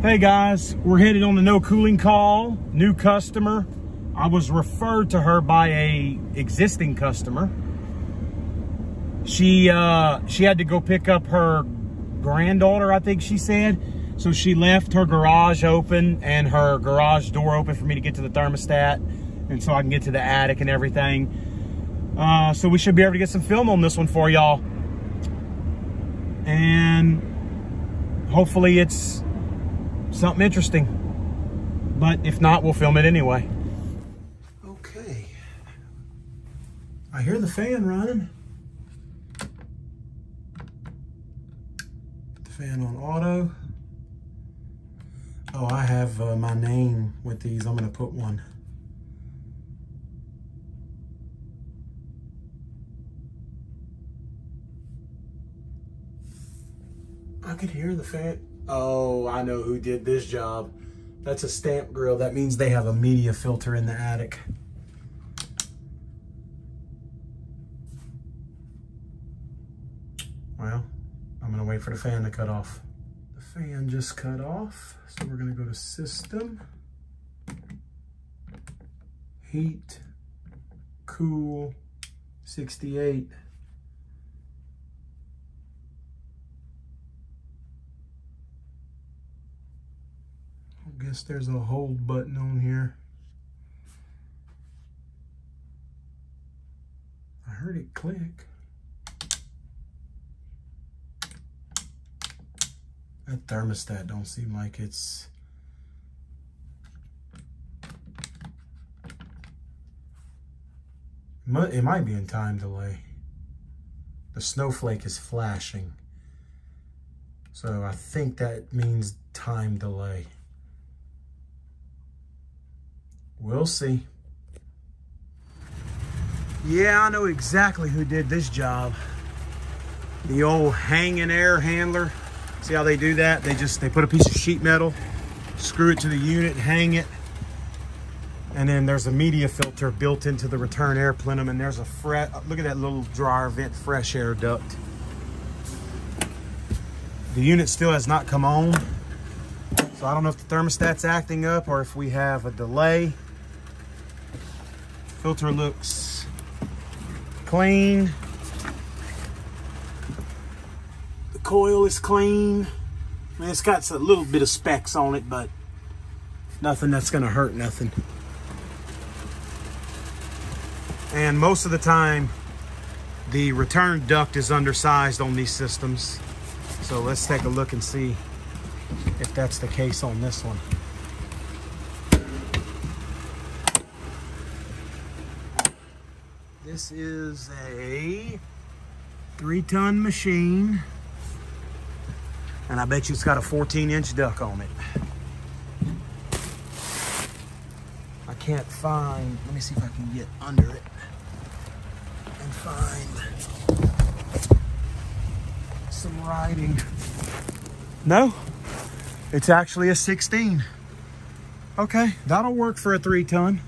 Hey guys, we're headed on the no cooling call, new customer. I was referred to her by a existing customer. She uh, she had to go pick up her granddaughter, I think she said. So she left her garage open and her garage door open for me to get to the thermostat and so I can get to the attic and everything. Uh, so we should be able to get some film on this one for y'all. And hopefully it's something interesting. But if not, we'll film it anyway. Okay. I hear the fan running. Put the fan on auto. Oh, I have uh, my name with these. I'm going to put one. I could hear the fan. Oh, I know who did this job. That's a stamp grill. That means they have a media filter in the attic. Well, I'm gonna wait for the fan to cut off. The fan just cut off. So we're gonna go to system, heat, cool, 68. I guess there's a hold button on here. I heard it click. That thermostat don't seem like it's it might be in time delay. The snowflake is flashing. So I think that means time delay. We'll see. Yeah, I know exactly who did this job. The old hanging air handler. See how they do that? They just, they put a piece of sheet metal, screw it to the unit, hang it. And then there's a media filter built into the return air plenum. And there's a fret, look at that little dryer vent fresh air duct. The unit still has not come on. So I don't know if the thermostat's acting up or if we have a delay. Filter looks clean. The coil is clean. I mean, it's got a little bit of specks on it, but nothing that's gonna hurt nothing. And most of the time, the return duct is undersized on these systems. So let's take a look and see if that's the case on this one. This is a three ton machine. And I bet you it's got a 14 inch duct on it. I can't find, let me see if I can get under it and find some writing. No, it's actually a 16. Okay, that'll work for a three ton.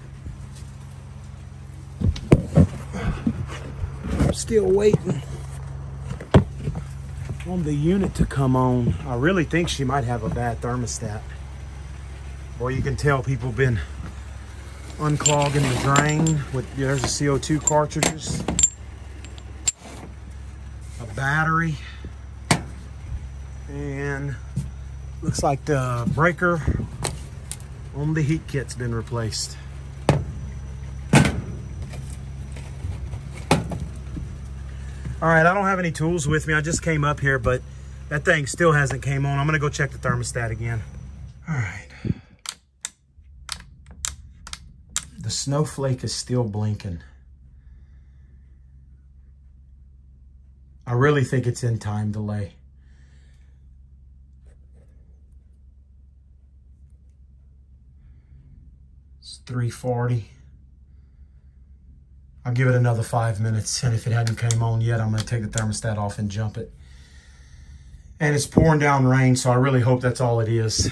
Still waiting on the unit to come on. I really think she might have a bad thermostat. Boy, you can tell people been unclogging the drain with, there's the CO2 cartridges, a battery, and looks like the breaker on the heat kit's been replaced. All right, I don't have any tools with me. I just came up here, but that thing still hasn't came on. I'm gonna go check the thermostat again. All right. The snowflake is still blinking. I really think it's in time delay. It's 340. I'll give it another five minutes. And if it hadn't came on yet, I'm going to take the thermostat off and jump it. And it's pouring down rain, so I really hope that's all it is.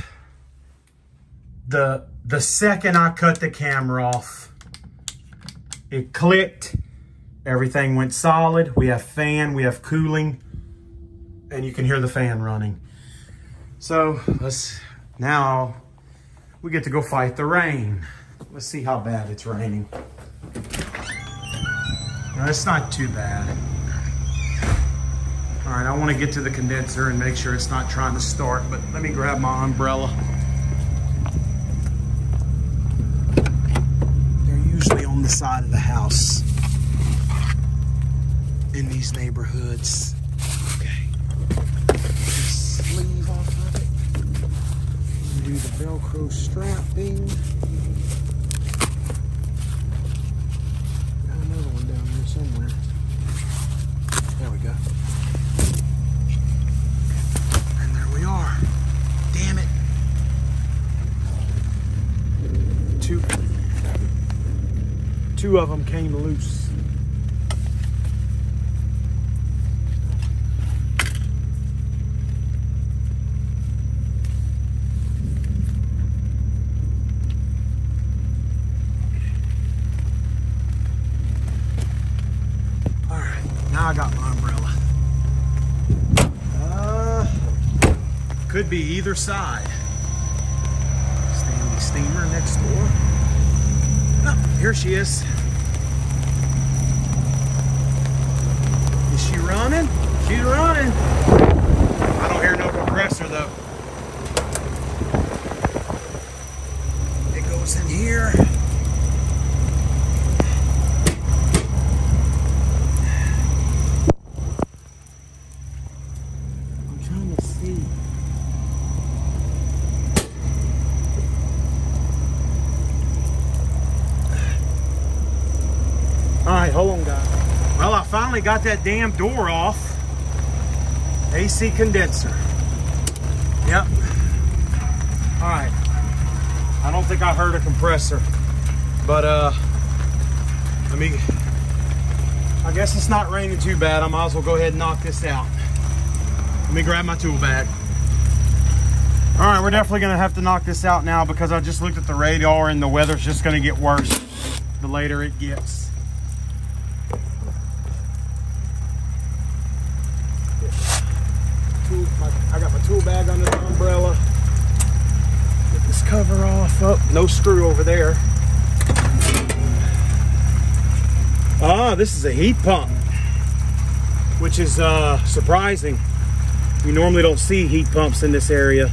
The, the second I cut the camera off, it clicked. Everything went solid. We have fan, we have cooling, and you can hear the fan running. So let's, Now we get to go fight the rain. Let's see how bad it's raining. No, it's not too bad. All right, I want to get to the condenser and make sure it's not trying to start, but let me grab my umbrella. They're usually on the side of the house in these neighborhoods. Okay. Sleeve off of it. Do the Velcro strap thing. Got another one down there somewhere. There we go. And there we are. Damn it. Two. Two of them came loose. All right, now I got my umbrella. Uh, could be either side. Stanley steamer next door. No, here she is. Is she running? She's running. I don't hear no compressor though. It goes in here. I'm trying to see. All right, hold on, guys. Well, I finally got that damn door off. AC condenser. Yep. All right. I don't think I heard a compressor, but uh, let me. I guess it's not raining too bad. I might as well go ahead and knock this out. Let me grab my tool bag. All right, we're definitely gonna have to knock this out now because I just looked at the radar and the weather's just gonna get worse the later it gets. My, I got my tool bag under the umbrella. Get this cover off. Oh, no screw over there. Ah, this is a heat pump, which is uh, surprising. We normally don't see heat pumps in this area.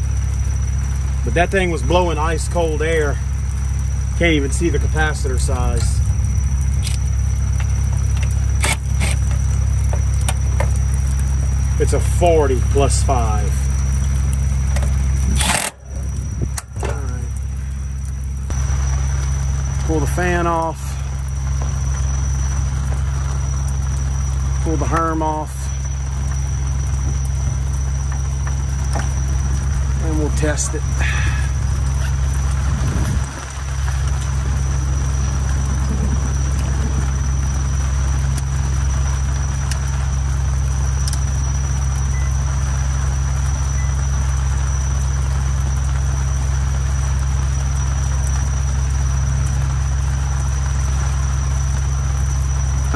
But that thing was blowing ice cold air. Can't even see the capacitor size. It's a 40 plus 5. Alright. Pull the fan off. Pull the herm off. And we'll test it.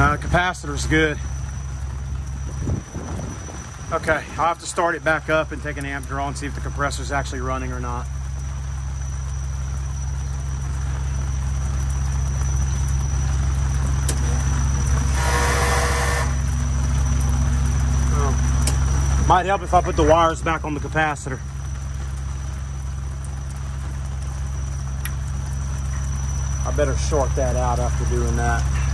Uh, capacitor's good. Okay, I'll have to start it back up and take an amp draw and see if the compressor's actually running or not. Oh. Might help if I put the wires back on the capacitor. I better short that out after doing that.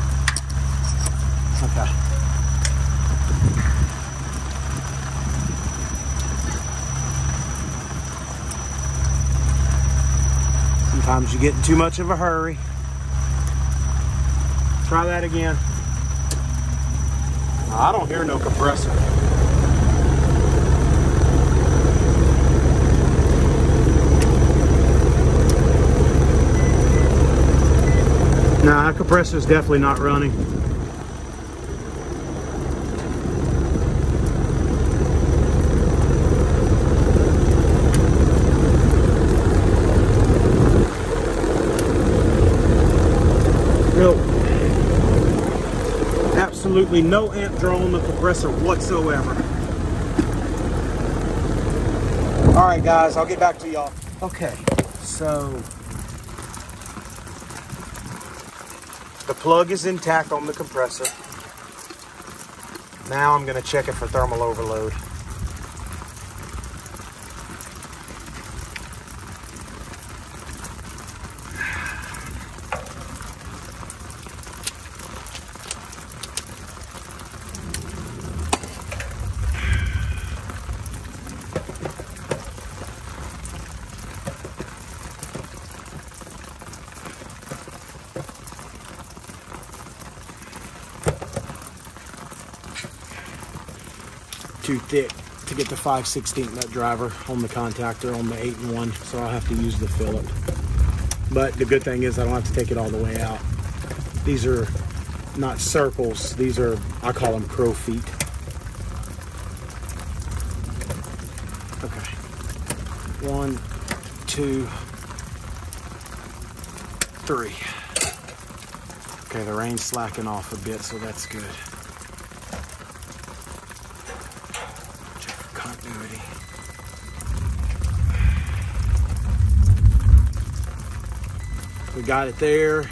Sometimes you get in too much of a hurry. Try that again. I don't hear no compressor. Nah, that compressor's definitely not running. Absolutely no amp draw on the compressor whatsoever. All right, guys, I'll get back to y'all. Okay, so the plug is intact on the compressor. Now I'm gonna check it for thermal overload. Too thick to get the 5 16 nut driver on the contactor on the 8 and 1, so I'll have to use the Phillip. But the good thing is I don't have to take it all the way out. These are not circles, these are, I call them crow feet. Okay. One, two, three. Okay, the rain's slacking off a bit, so that's good. Got it there.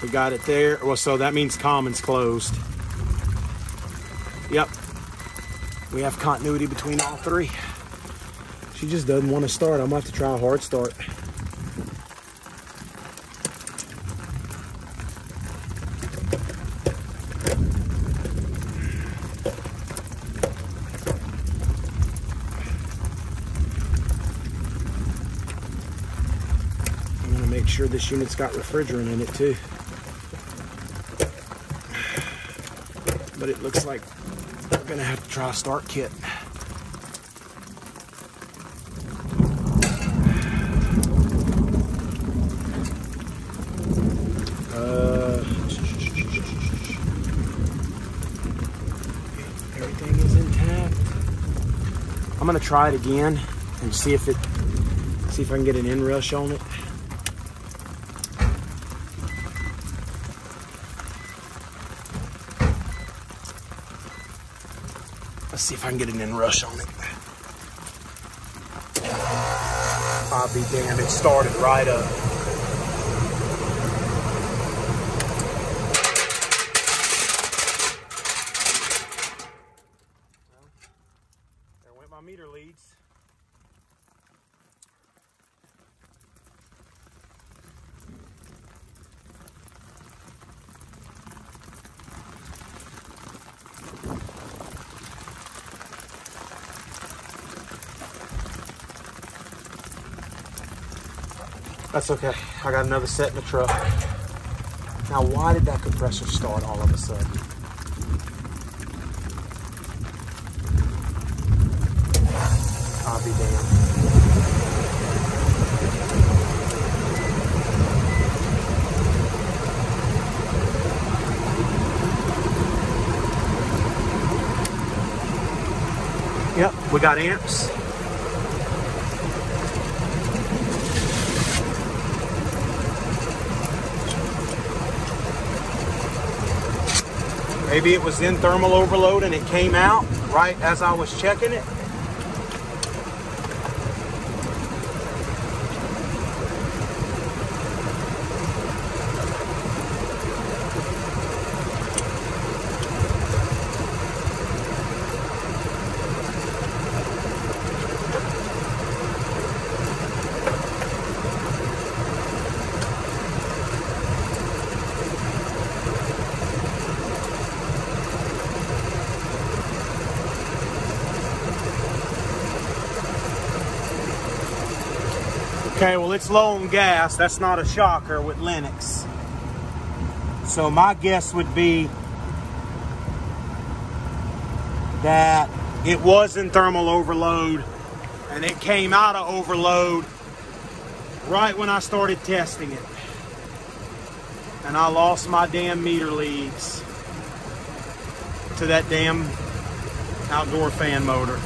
We got it there. Well, so that means commons closed. Yep. We have continuity between all three. She just doesn't want to start. I'm going to have to try a hard start. make sure this unit's got refrigerant in it too. But it looks like we're gonna have to try a start kit. Uh, everything is intact. I'm gonna try it again and see if it, see if I can get an inrush on it. See if I can get an inrush on it. I'll be damned, it started right up. there went my meter leads. That's okay. I got another set in the truck. Now, why did that compressor start all of a sudden? I'll be damned. Yep, we got amps. Maybe it was in thermal overload and it came out right as I was checking it. Okay, well, it's low on gas. That's not a shocker with Lennox. So my guess would be that it was in thermal overload and it came out of overload right when I started testing it. And I lost my damn meter leads to that damn outdoor fan motor.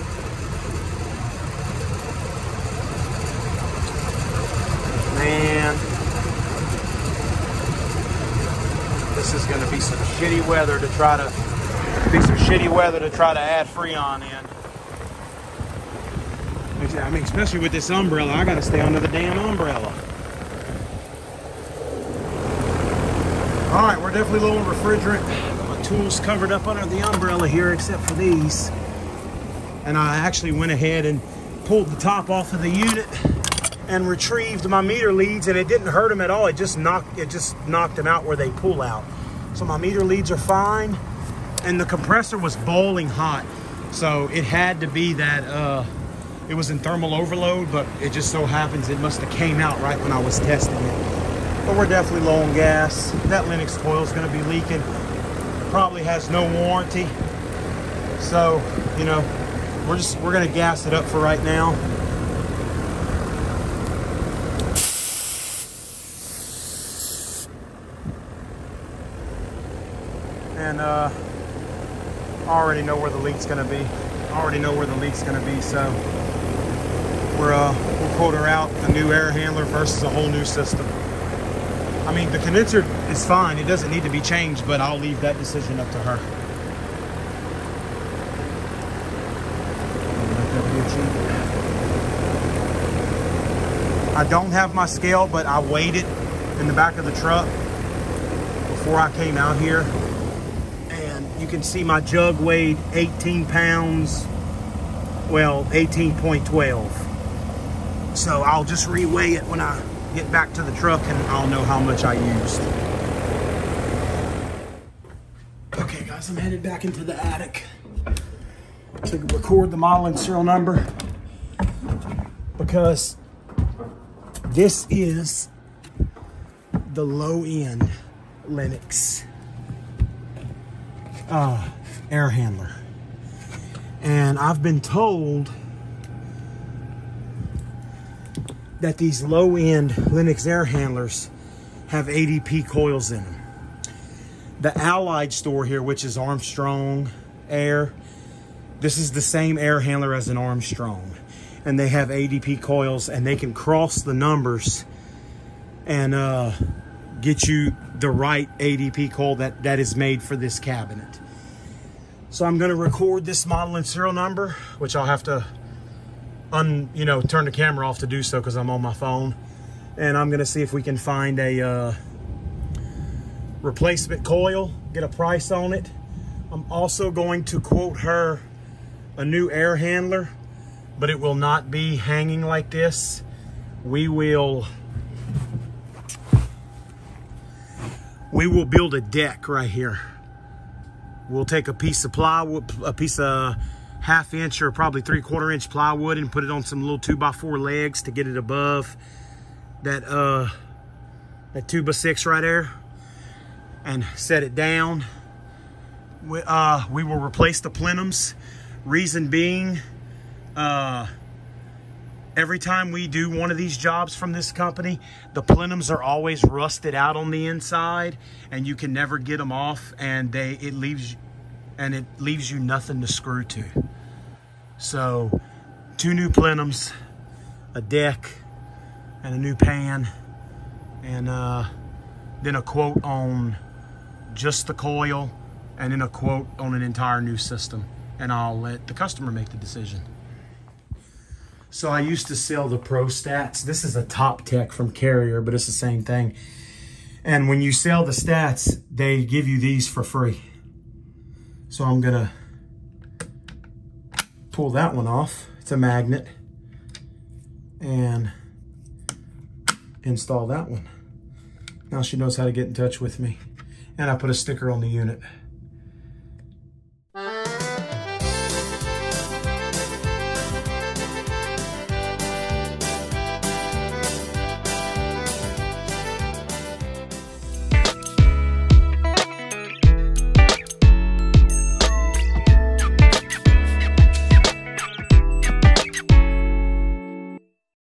Man, this is going to be some shitty weather to try to be some shitty weather to try to add Freon in. I mean, especially with this umbrella, I gotta stay under the damn umbrella. All right, we're definitely low on refrigerant. My tools covered up under the umbrella here, except for these. And I actually went ahead and pulled the top off of the unit and retrieved my meter leads and it didn't hurt them at all. It just knocked it just knocked them out where they pull out. So my meter leads are fine and the compressor was boiling hot. So it had to be that uh, it was in thermal overload, but it just so happens it must have came out right when I was testing it. But we're definitely low on gas. That Lennox coil is gonna be leaking. Probably has no warranty. So, you know, we're just, we're gonna gas it up for right now. And uh, already know where the leak's gonna be. Already know where the leak's gonna be, so we're, uh, we'll quote her out a new air handler versus a whole new system. I mean, the condenser is fine. It doesn't need to be changed, but I'll leave that decision up to her. I don't have my scale, but I weighed it in the back of the truck before I came out here. Can see my jug weighed 18 pounds, well, 18.12. So I'll just reweigh it when I get back to the truck and I'll know how much I used. Okay guys, I'm headed back into the attic to record the model and serial number because this is the low end Lennox uh, air handler. And I've been told that these low end Lennox air handlers have ADP coils in them. The Allied store here, which is Armstrong Air, this is the same air handler as an Armstrong. And they have ADP coils and they can cross the numbers and uh, get you the right ADP coil that, that is made for this cabinet. So I'm gonna record this model and serial number, which I'll have to un, you know, turn the camera off to do so because I'm on my phone. And I'm gonna see if we can find a uh, replacement coil, get a price on it. I'm also going to quote her a new air handler, but it will not be hanging like this. We will, we will build a deck right here. We'll take a piece of plywood, a piece of half inch or probably three quarter inch plywood and put it on some little two by four legs to get it above that uh that two by six right there and set it down we, uh we will replace the plenums reason being uh every time we do one of these jobs from this company the plenums are always rusted out on the inside and you can never get them off and they it leaves and it leaves you nothing to screw to so two new plenums, a deck, and a new pan, and uh, then a quote on just the coil, and then a quote on an entire new system. And I'll let the customer make the decision. So I used to sell the Pro Stats. This is a top tech from Carrier, but it's the same thing. And when you sell the stats, they give you these for free. So I'm gonna pull that one off. It's a magnet. And install that one. Now she knows how to get in touch with me. And I put a sticker on the unit.